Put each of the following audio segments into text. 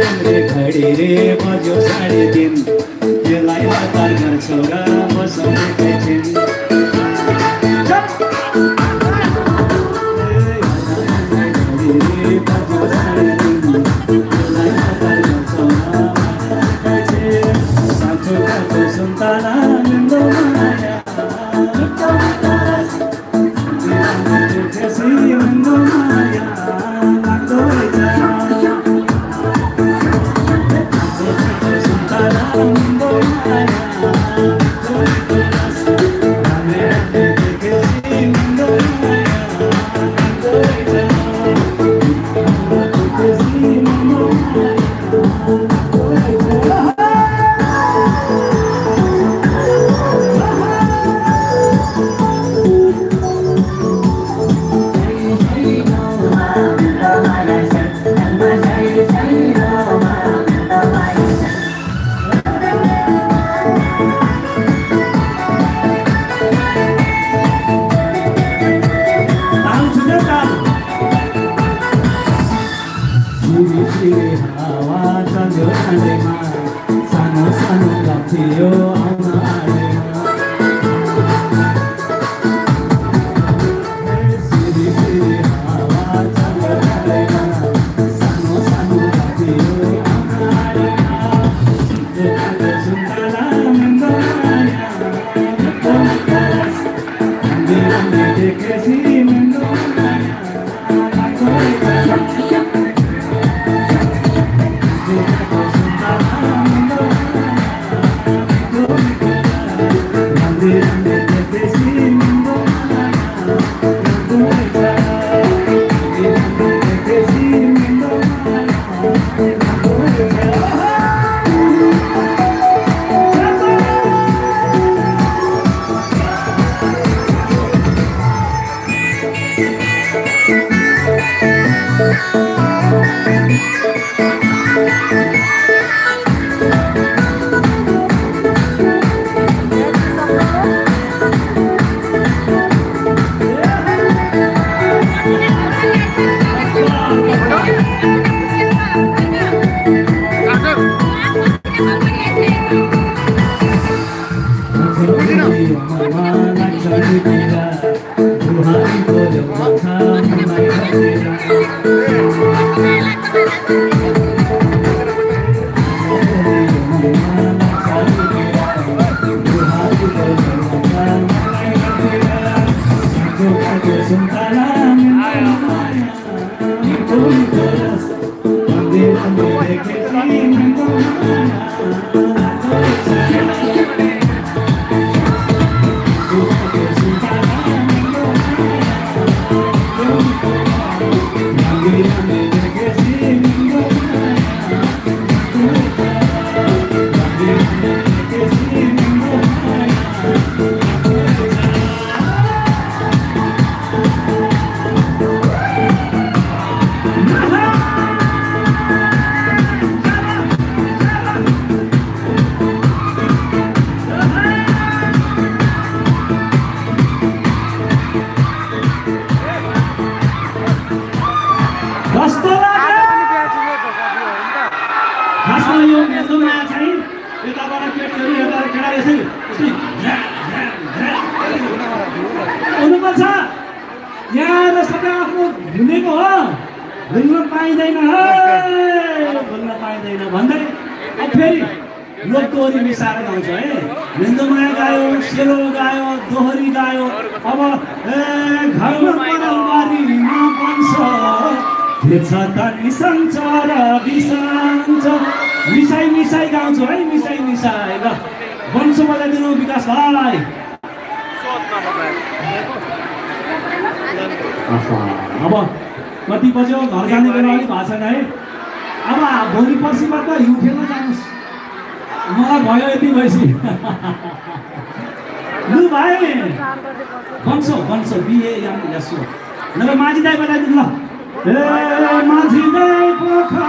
राम्रे घडी रे बज्यो साढे दिन। त्यसलाई हतार गर्छौ र बसाउने Thank you. सबै आफ्नो भुलेको हो। भुल्न पाइँदैन भुल्न पाइँदैन भन्दै अब फेरि लोकदोहोरी मिसाएर गाउँछ है। मेन्दोमाया गायो सेलो गायो दोहोरी गायो। अब ए घरमा र मिसाई मिसाई गाउँछु है। मिसाई मिसाई। ल वंश बजाइदिनु विकास भाइ। अब कति बज्यो? घर जाने बेला अलिक भएको छैन है अब भोलि पर्सिबाट हिउँ खेल्न जानुहोस्। मलाई भयो यति भएपछि। लु भाइ। वंश वंश बिए यसो। नभए माझी दाई बजाइदिनु ल। ए माझी दाई पोखरा।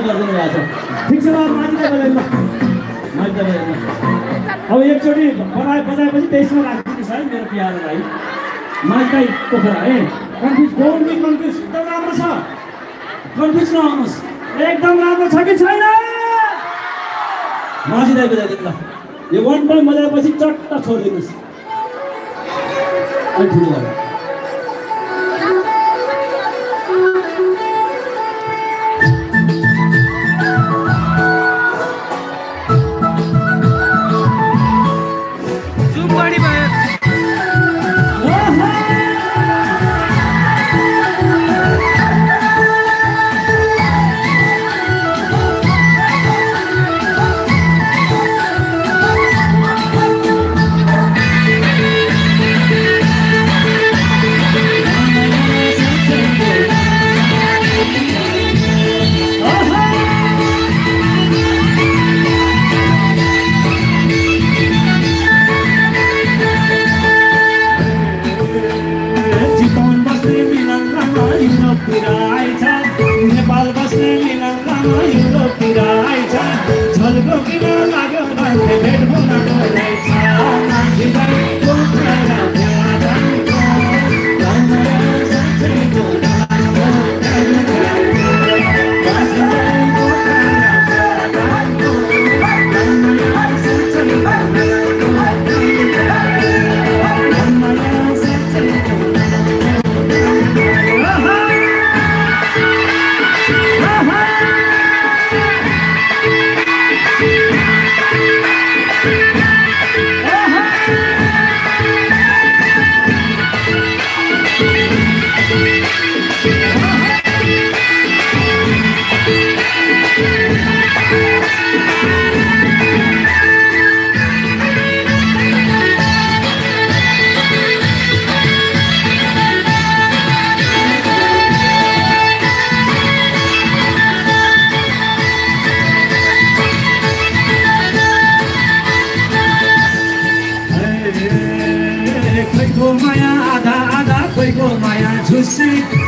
बन्द गरिदिनु भएको छ ठिक छ अब एकचोटि बनाए बजाएपछि त्यसमा राखिदिनुहोस् है मेरो प्यारो भाइ माइकाई पोखरा है कन्फ्युज डोन्ट बी कन्फ्युज एकदम राम्रो छ कन्फ्युज नहुनुहोस् एकदम राम्रो छ कि छैन माझी बजाइदिनु ल यो वान टाइम बजाएपछि चट्ट छोडिदिनुहोस् अलिक ठुलो भयो माया आधा आधा कोहीको माया झुसी।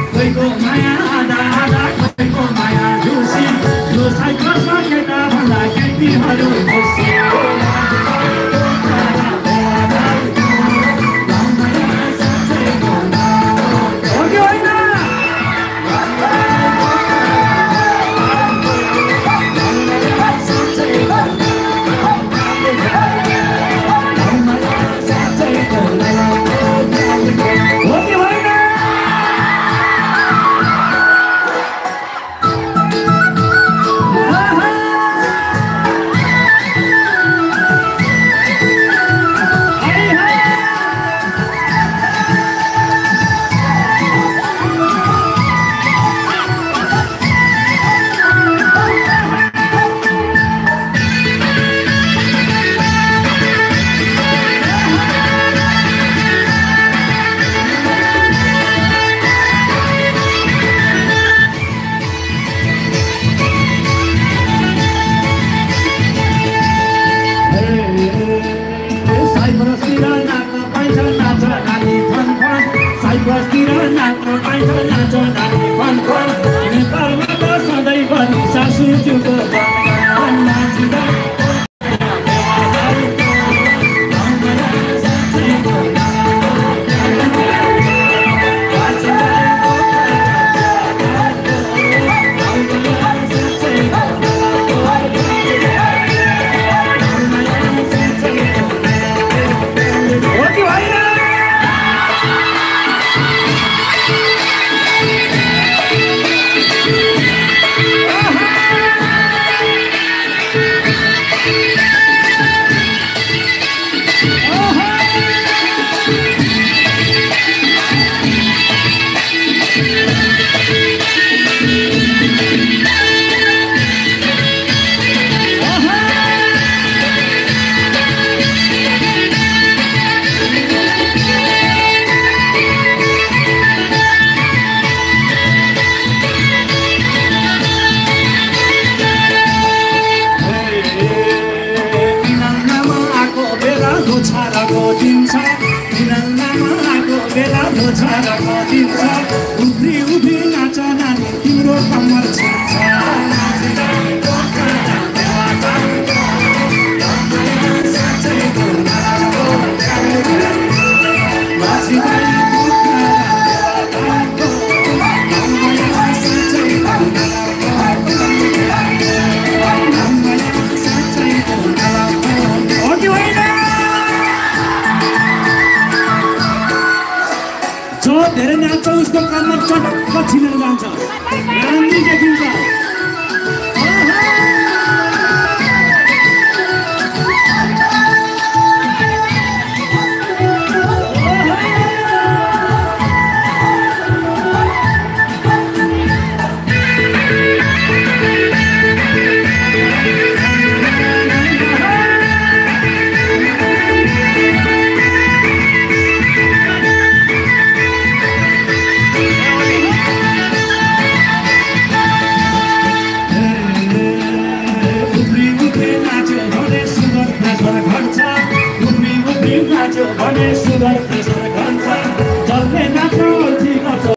खटिन्छ फुरालमा आएको बेला धोछारा छ उफ्री उफ्री नाच नानी तिम्रो कम्मर छिन्छ। 他他今天都这样